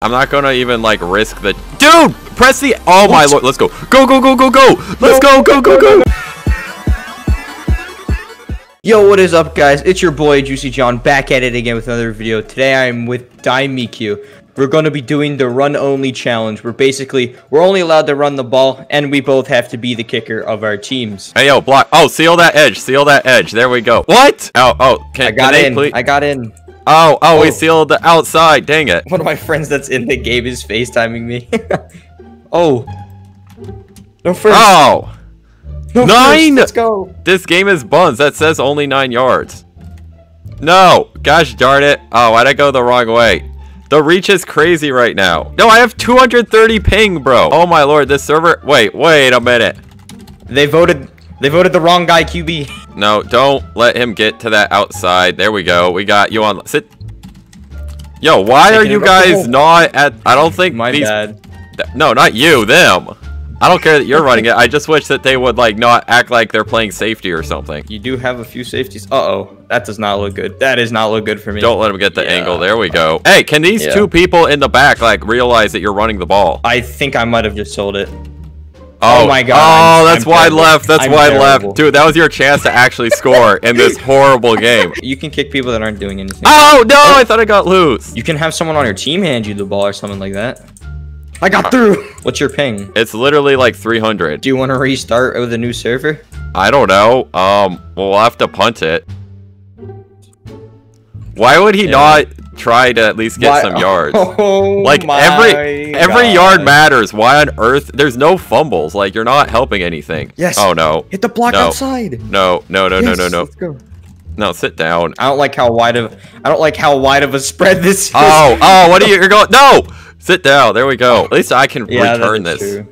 I'm not gonna even like risk the dude. Press the. Oh my lord. Let's go. Go go go go go. Let's go go go go. Yo, what is up, guys? It's your boy Juicy John back at it again with another video. Today I'm with DimeGMZ. We're going to be doing the run only challenge. Where basically we're only allowed to run the ball, and we both have to be the kicker of our teams. Hey yo, block. Oh, seal that edge. Seal that edge. There we go. What? Oh oh. Can, I got in. please- I got in. Oh oh, we Oh. sealed the outside. Dang it. One of my friends that's in the game is FaceTiming me. oh. No first. Oh. no nine! Let's go. This game is buns. That says only nine yards. No. Gosh darn it. Oh, why'd I go the wrong way? The reach is crazy right now. No, I have 230 ping, bro. Oh my lord, this server. Wait, wait a minute. They voted. They voted the wrong guy QB. No, don't let him get to that outside. There we go. We got you on. Sit. Yo, why are you guys not at? I don't think My these. bad. th- no, not you. Them. I don't care that you're running it. I just wish that they would like not act like they're playing safety or something. You do have a few safeties. Uh oh, that does not look good. That does not look good for me. Don't let him get the Yeah. angle. There we go. Hey, can these Yeah. two people in the back like realize that you're running the ball? I think I might have just sold it. Oh, my God, Oh, I'm- that's I'm wide terrible. left. That's I'm wide terrible. left. Dude, that was your chance to actually score in this horrible game. You can kick people that aren't doing anything. Oh, no, I thought I got loose. You can have someone on your team hand you the ball or something like that. I got through. What's your ping? It's literally like 300. Do you want to restart with a new server? I don't know. Um, we'll have to punt it. Why would he Yeah. not try to at least get Why- some yards? Oh Like my every every yard matters. Why on earth? There's no fumbles. Like you're not helping anything. Yes. Oh no. Hit the block No. outside. No. No. No. No. Yes, No. No. Let's go. No. Sit down. I don't like how wide of I don't like how wide of a spread this is. Oh. Oh. What are you? You're going? No. Sit down. There we go. At least I can yeah, return this. true.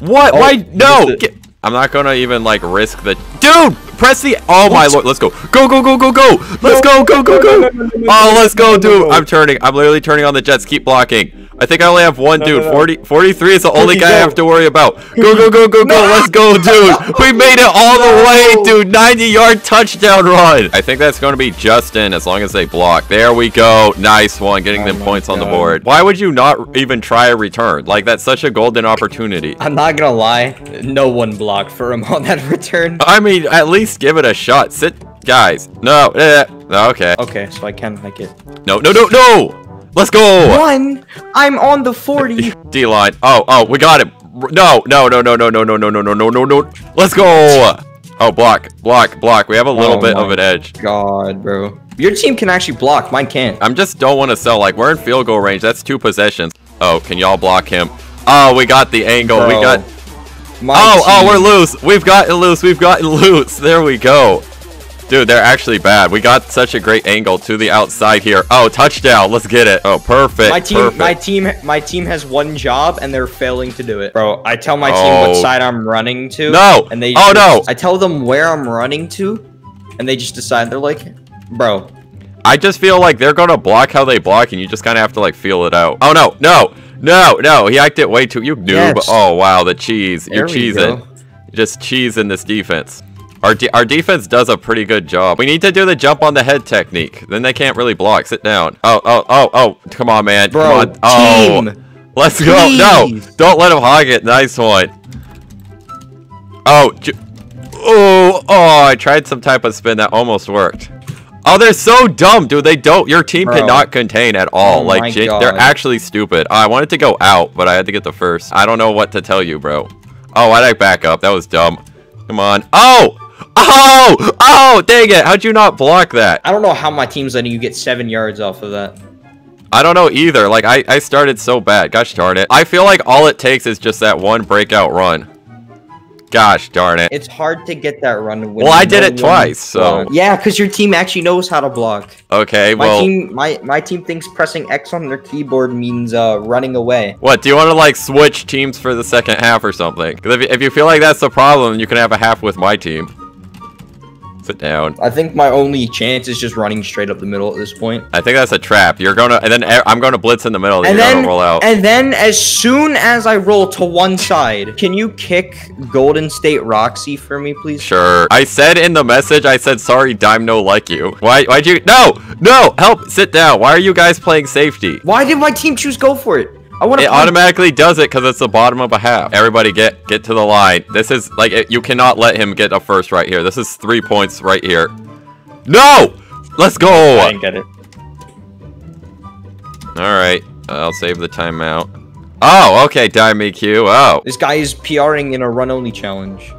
What? Oh, Why? No. Get- I'm not gonna even like risk the. Dude, press the. Oh my lord. Let's go. Go. Go. Go. Go. Go. Let's go. Go. Go. Go. Oh, let's go, dude. I'm turning. I'm literally turning on the jets. Keep blocking. I think I only have one No, dude. no, no. 40, 43 is the only Cookie, guy I have to worry about. Go, go, go, go, go. Let's go, dude. We made it all the way, dude. 90 yard touchdown run. I think that's going to be Justin as long as they block. There we go. Nice one. Getting Oh them my points on the board. Why would you not even try a return? Like, that's such a golden opportunity. I'm not gonna lie, no one blocked for him on that return. I mean, at least give it a shot. Sit, guys. No. eh, Okay. Okay, so I can make it. No, no, no, no. Let's go. One, I'm on the 40. D line. Oh, oh, we got him. No, no, no, no, no, no, no, no, no, no, no, no, no. Let's go. Oh, block, block, block. We have a little Oh bit of an edge. God, bro. Your team can actually block, mine can't. I'm just don't want to sell. Like we're in field goal range. That's two possessions. Oh, can y'all block him? Oh, we got the angle. We got. My Oh, oh, we're loose. We've gotten loose. We've gotten loose. There we go. Dude, they're actually bad. We got such a great angle to the outside here. Oh, touchdown. Let's get it. Oh, perfect. My team, perfect. my team, my team has one job and they're failing to do it. Bro, I tell my team what Oh. side I'm running to. No. And they. Oh, just- no. I tell them where I'm running to, and they just decide. They're like, bro. I just feel like they're gonna block how they block, and you just kind of have to like feel it out. Oh no, no, no, no! He acted way too. You noob! Yes. Oh wow, the cheese! You're cheesing. just cheesing this defense. Our de our defense does a pretty good job. We need to do the jump on the head technique. Then they can't really block. Sit down. Oh, oh, oh, oh! Come on, man. Bro, Come on. Oh, team. let's go. No, don't let him hog it. Nice one. Oh, oh, oh! I tried some type of spin that almost worked. Oh, they're so dumb, dude. They don't. Your team Bro. cannot contain at all. Oh like, they're actually stupid. I wanted to go out, but I had to get the first. I don't know what to tell you, bro. Oh, why'd I back up? That was dumb. Come on. Oh! Oh! Oh! Dang it! How'd you not block that? I don't know how my team's letting you get seven yards off of that. I don't know either. Like, I, I started so bad. Gosh darn it. I feel like all it takes is just that one breakout run. Gosh darn it. It's hard to get that run. Well, I did no it twice, so-. Yeah, because your team actually knows how to block. Okay, My well... team, my my team thinks pressing X on their keyboard means uh running away. What, do you want to, like, switch teams for the second half or something? 'Cause if, if you feel like that's the problem, you can have a half with my team. Sit down. I think my only chance is just running straight up the middle at this point. I think that's a trap. You're gonna, and then I'm gonna blitz in the middle. And you're then, gonna roll out. and then, as soon as I roll to one side, can you kick Golden State Roxy for me, please? Sure. I said in the message, I said, sorry, Dime no like you. Why, why'd you, no, no, help, sit down. Why are you guys playing safety? Why did my team choose go for it? I want It to. automatically does it because it's the bottom of a half. Everybody get, get to the line. This is, like, it, you cannot let him get a first right here. This is three points right here. No! Let's go. I go! didn't get it. Alright, I'll save the timeout. Oh, okay, Dime EQ. Oh. This guy is PRing in a run only challenge.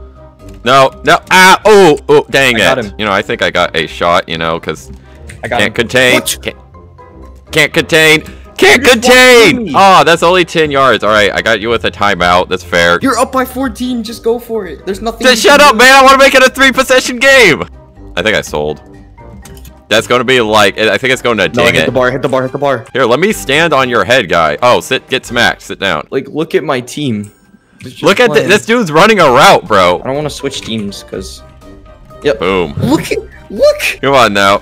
No, no, ah, oh, oh, dang I it. got him. You know, I think I got a shot, you know, because I got Can't him. contain. What? Can't, can't contain. Can't You just walked through contain. me. Oh, that's only 10 yards. All right, I got you with a timeout. That's fair. You're up by 14. Just go for it. There's nothing. Just shut up, do. man. I want to make it a three possession game. I think I sold. That's going to be like, I think it's going to No, ding hit it. the bar. Hit the bar. Hit the bar. Here, let me stand on your head, guy. Oh, sit, get smacked. Sit down. Like, look at my team. Look at th this dude's running a route, bro. I don't want to switch teams because. Yep. Boom. Look at look. Come on now.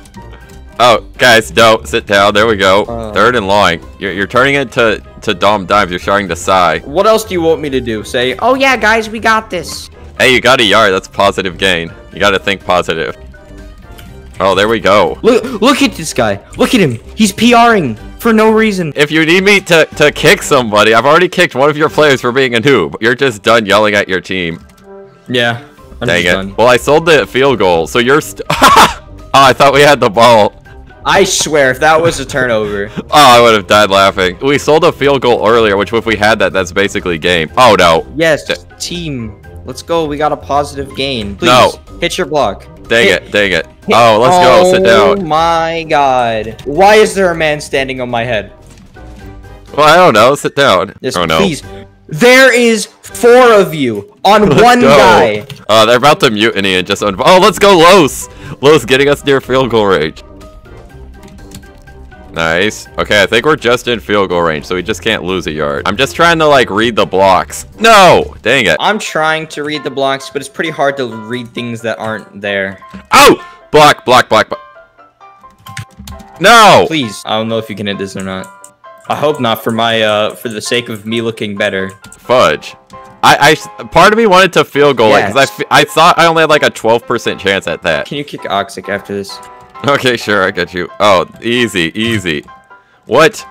Oh, guys, no, sit down. There we go. Uh. Third and long. You're, you're turning it to, to Dom Dimes. You're starting to sigh. What else do you want me to do? Say, oh yeah, guys, we got this. Hey, you got a yard. That's positive gain. You got to think positive. Oh, there we go. Look, look at this guy. Look at him. He's PRing for no reason. If you need me to, to kick somebody, I've already kicked one of your players for being a noob. You're just done yelling at your team. Yeah. I'm Dang it. done. Well, I sold the field goal, so you're st- Oh, I thought we had the ball. I swear, if that was a turnover. Oh, I would have died laughing. We sold a field goal earlier, which if we had that, that's basically game. Oh, no. Yes, team. Let's go. We got a positive gain. Please, No. hit your block. Dang Hit- it, dang it. Oh, let's go. Sit down. Oh my god. Why is there a man standing on my head? Well, I don't know. Sit down. Yes, oh, no. please. There is four of you on Let's one go. guy. Uh, they're about to mutiny and just... Oh, let's go, Los. Los getting us near field goal range. Nice. Okay, I think we're just in field goal range, so we just can't lose a yard. I'm just trying to, like, read the blocks. No! Dang it. I'm trying to read the blocks, but it's pretty hard to read things that aren't there. Oh! Block, block, block, block. No! Please. I don't know if you can hit this or not. I hope not for my uh for the sake of me looking better. Fudge. I, I, part of me wanted to field goal it, because I, I thought I only had, like, a 12% chance at that. Can you kick Oxic after this? Okay, sure, I got you. Oh, easy, easy. What?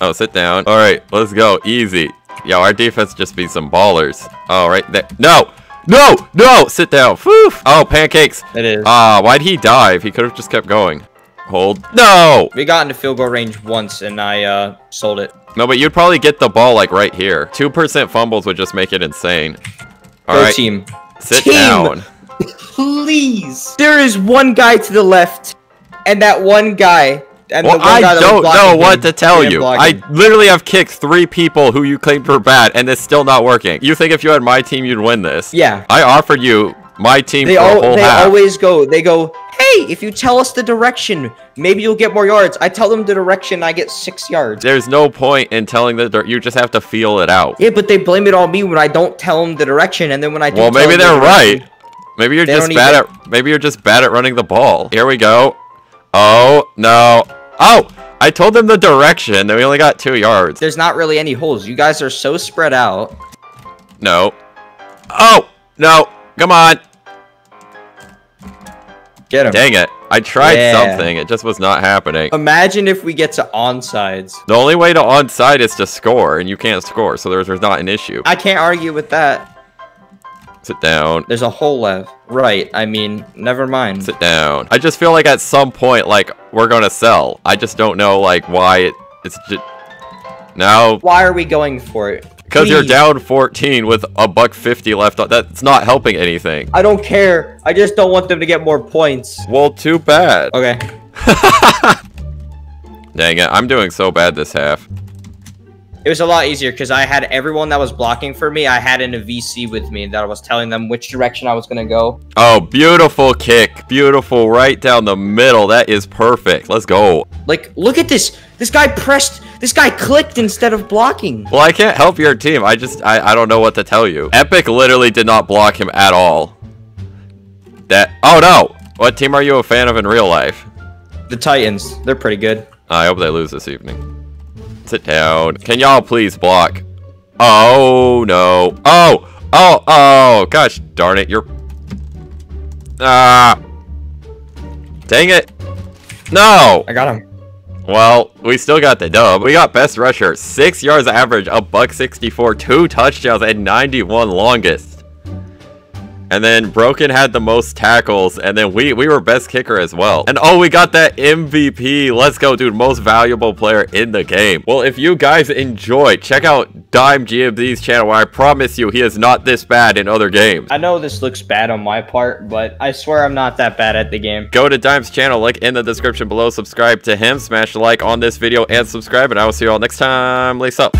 Oh, sit down. All right, let's go. Easy. Yo, our defense just be some ballers. All right, there. No, no, no. Sit down. Whew. Oh, pancakes. It is. Ah, why'd he dive? He could have just kept going. Hold. No. we got into field goal range once and I uh sold it. No, but you'd probably get the ball like right here. Two percent fumbles would just make it insane. All Go right, team. sit Team. down. Please. There is one guy to the left, and that one guy. And Well, the one guy I was don't know what to tell you. block I literally have kicked three people who you claimed were bad, and it's still not working. You think if you had my team, you'd win this? Yeah. I offered you my team They all they half. always go. They go. Hey, if you tell us the direction, maybe you'll get more yards. I tell them the direction, I get six yards. There's no point in telling the. You just have to feel it out. Yeah, but they blame it on me when I don't tell them the direction, and then when I do Well, maybe they're direction- right. Maybe you're just bad even- at. Maybe you're just bad at running the ball. Here we go. Oh no. Oh, I told them the direction. and we only got two yards. There's not really any holes. You guys are so spread out. No. Oh no. Come on. Get him. Dang it. I tried Yeah. something. It just was not happening. Imagine if we get to onsides. The only way to onside is to score, and you can't score, so there's, there's not an issue. I can't argue with that. Sit down. There's a hole left. Right. I mean, never mind. Sit down. I just feel like at some point, like, we're gonna sell. I just don't know, like, why it, it's just... No, Why are we going for it? because you're down 14 with a buck 50 left. on- That's not helping anything. I don't care. I just don't want them to get more points. Well, too bad. Okay. Dang it, I'm doing so bad this half. It was a lot easier because I had everyone that was blocking for me. I had in a VC with me that I was telling them which direction I was gonna go. Oh, beautiful kick. Beautiful, right down the middle. That is perfect. Let's go. Like, look at this. This guy pressed. This guy clicked instead of blocking. Well, I can't help your team. I just, I, I don't know what to tell you. Epic literally did not block him at all. That, oh no. What team are you a fan of in real life? The Titans. They're pretty good. I hope they lose this evening. Sit down. Can y'all please block? Oh, no. Oh! Oh, oh! Gosh darn it, you're... Ah! Dang it! No! I got him. Well, we still got the dub. We got best rusher, 6 yards average, a buck 64, 2 touchdowns, and 91 longest. And then Broken had the most tackles, and then we we were best kicker as well. And oh, we got that MVP. Let's go, dude. Most valuable player in the game. Well, if you guys enjoy, check out Dime GMZ's channel, where I promise you he is not this bad in other games. I know this looks bad on my part, but I swear I'm not that bad at the game. Go to Dime's channel, link in the description below. Subscribe to him, smash the like on this video, and subscribe. And I will see you all next time. Lace up.